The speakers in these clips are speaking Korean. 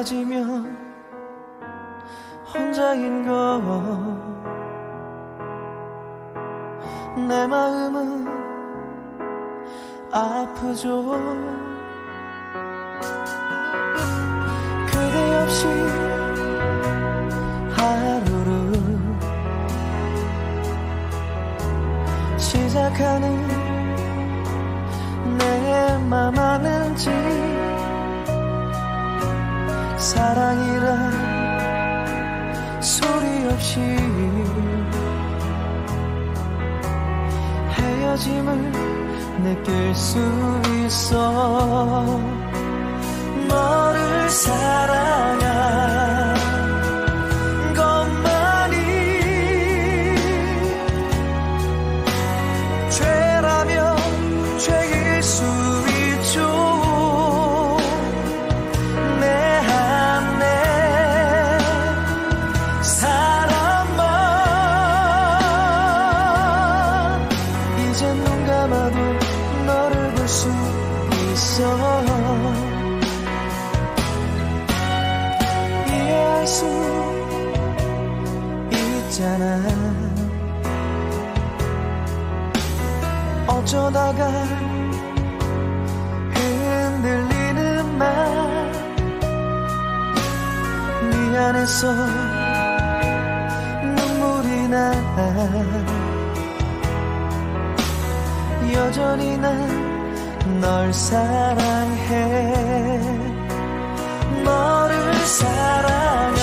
해가 지면 혼자인 거내 마음은 아프죠. 그대 없이 하루를 시작하는 내 맘 아는지 사랑이란 소리 없이 헤어짐을 느낄 수 있어. 너를 사랑한 있잖아. 어쩌다가 흔들리는 말. 미안해서 눈물이 나. 여전히 난 널 사랑해. 너를 사랑한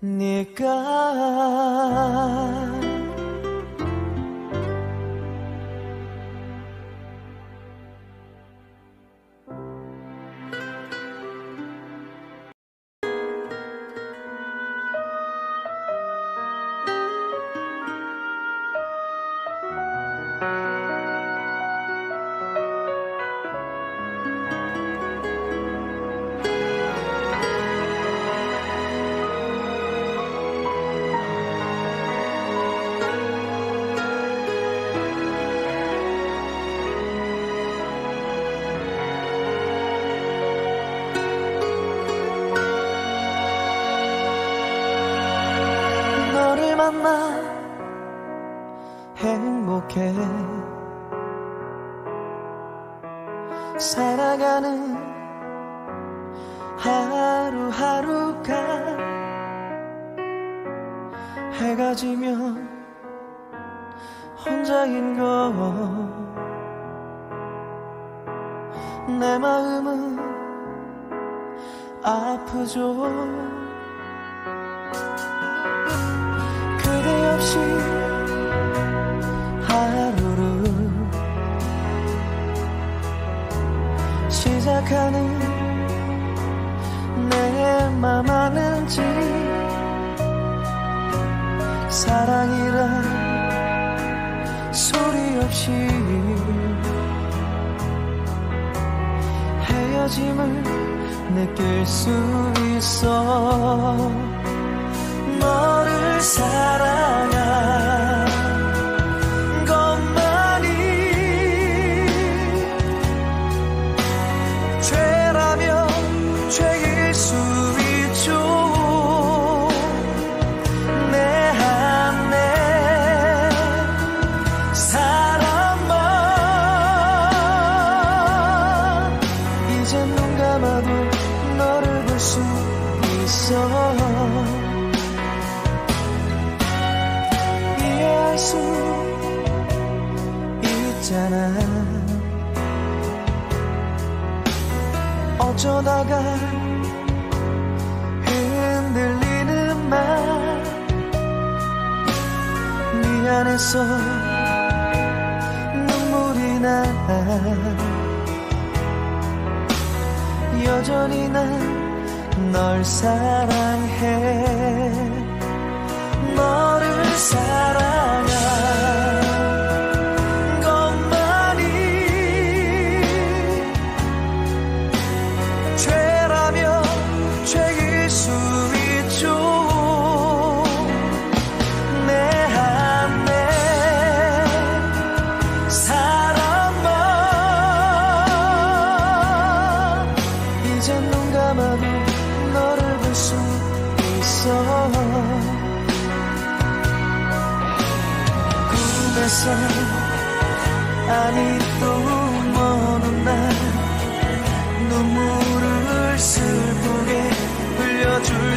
你敢？ 시작하는 내맘 아는지 사랑이란 소리 없이 헤어짐을 느낄 수 있어 너를 사랑한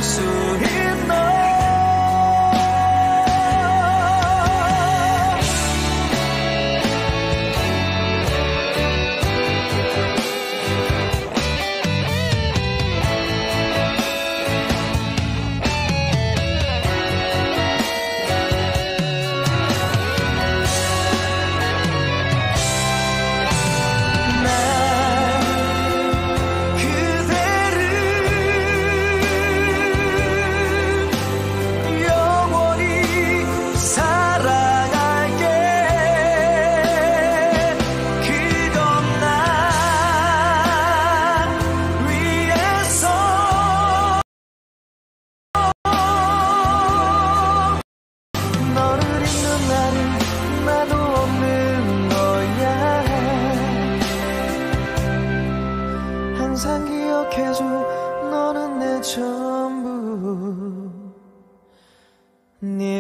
흘려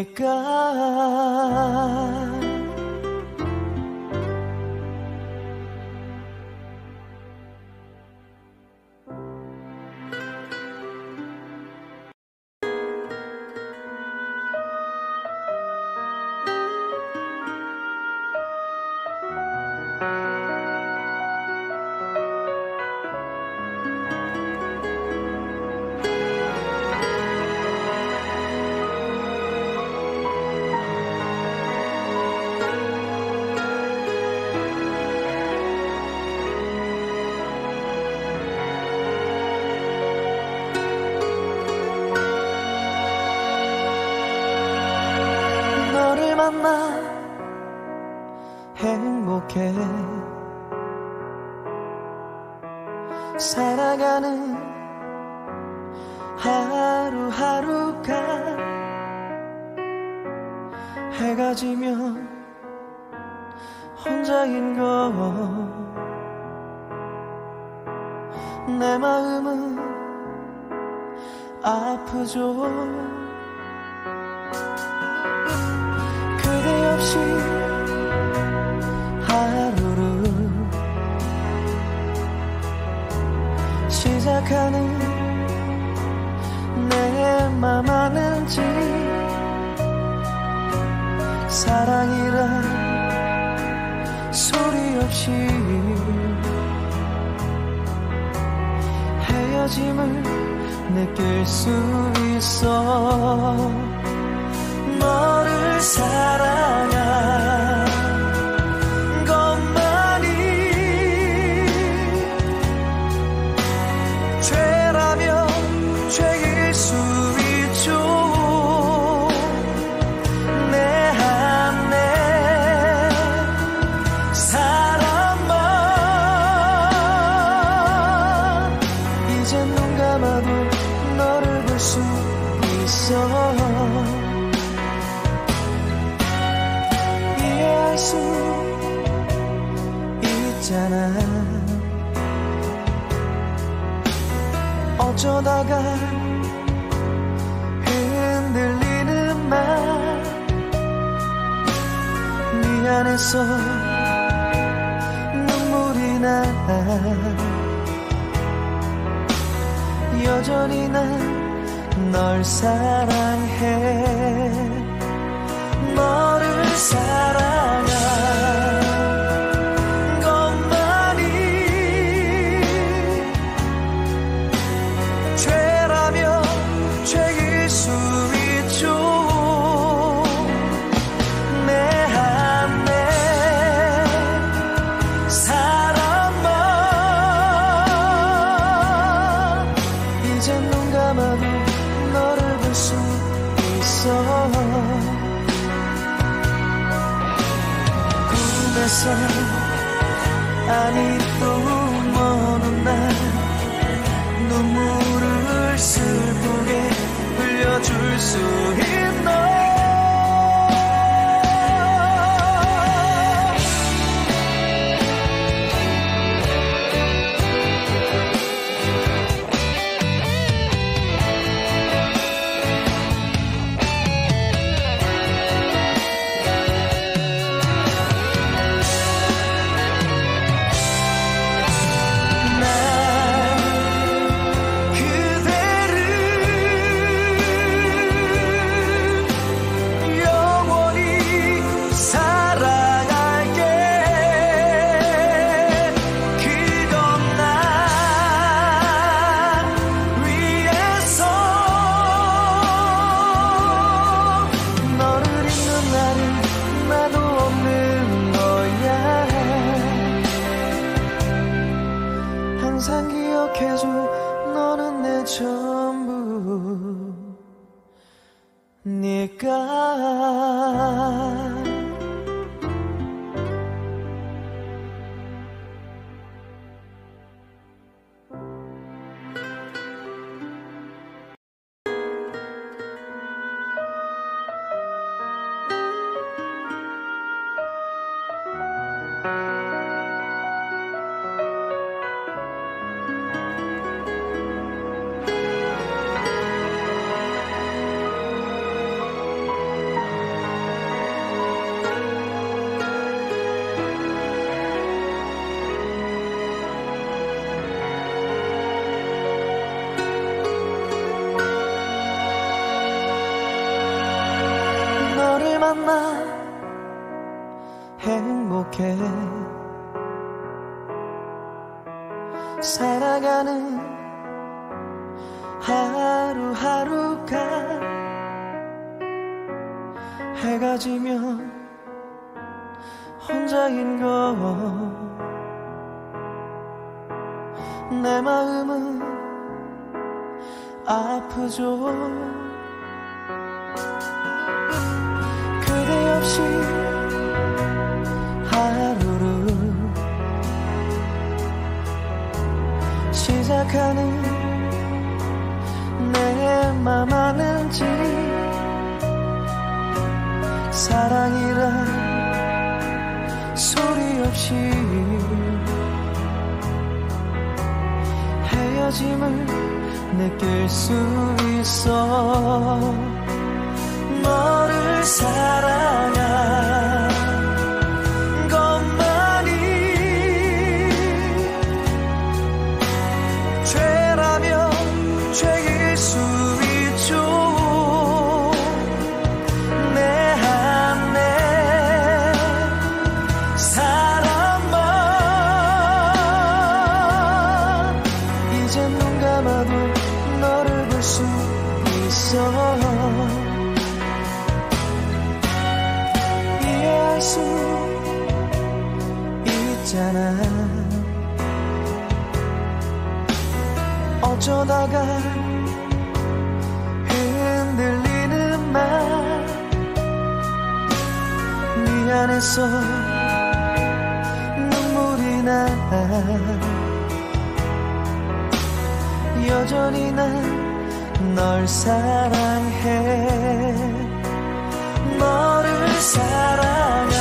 pecar. 혼자인 거 내 마음은 아프죠. 그대 없이 하루를 시작하는 내 맘 아는지 사랑이란 소리 없이 헤어짐을 느낄 수 있어. 너를 사랑 미안해서 눈물이 나. 여전히 난 널 사랑해. 너를 사랑한 있어. 꿈에서 아니 또 먼 날 눈물을 슬프게 흘려줄 수 있나 행복해. 살아가는 하루하루가 해가 지면 혼자인 거. 내 마음은 아프죠. 그대 없이 시작하는 내맘 아는지 사랑이란 소리 없이 헤어짐을 느낄 수 있어 너를 사랑한 수 있어. 이해할 수 있잖아. 어쩌다가 흔들리는 말. 미안해서 눈물이 나 여전히 난 널 사랑해. 너를 사랑해.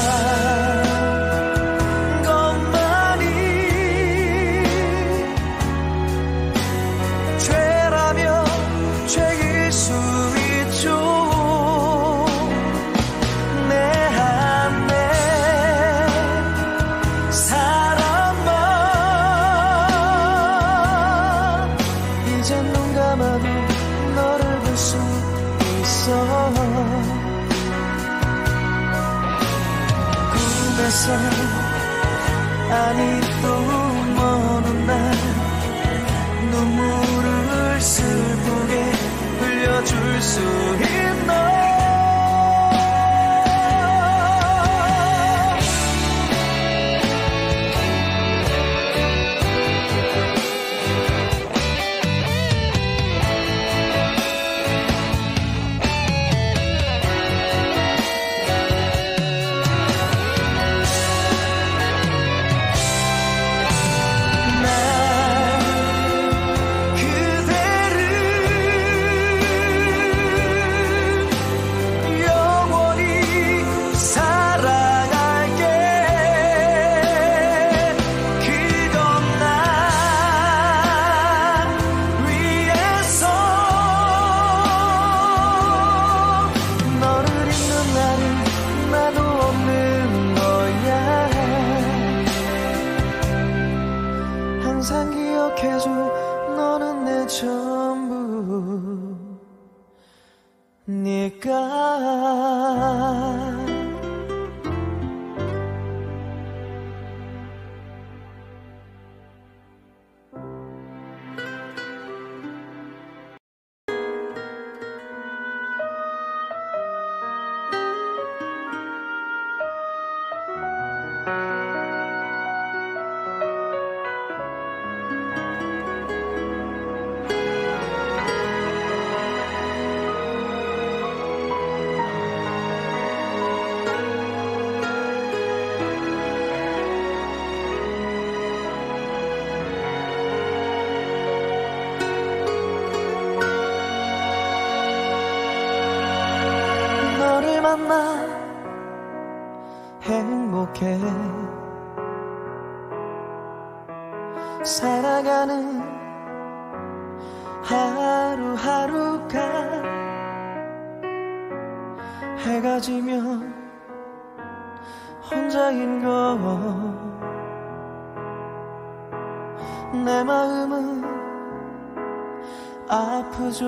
아파줘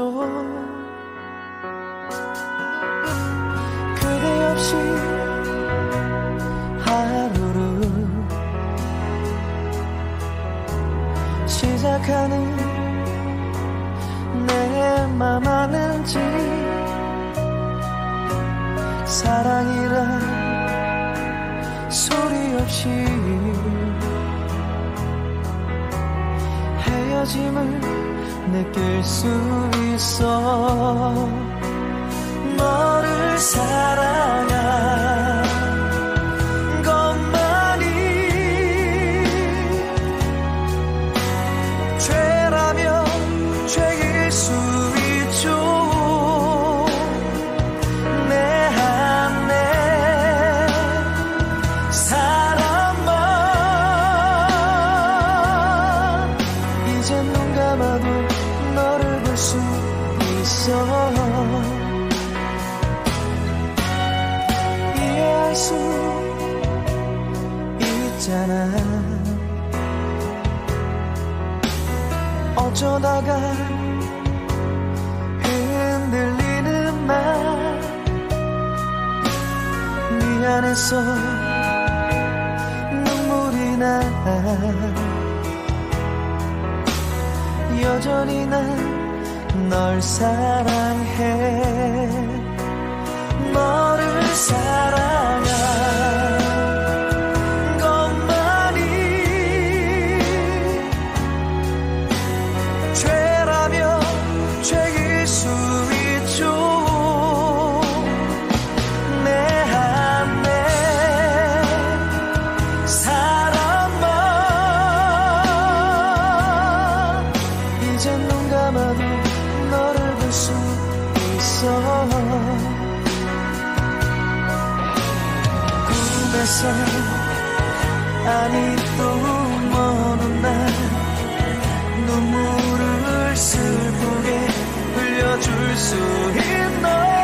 그대 없이 하루를 시작하는 내맘 아는지 사랑이란 소리 없이 헤어짐을 느낄 수 있어. 너를 사랑 여전히 난 널 사랑해. 너를 사랑해. 그래서 아니 또 먼 날 눈물을 슬프게 흘려줄 수 있나?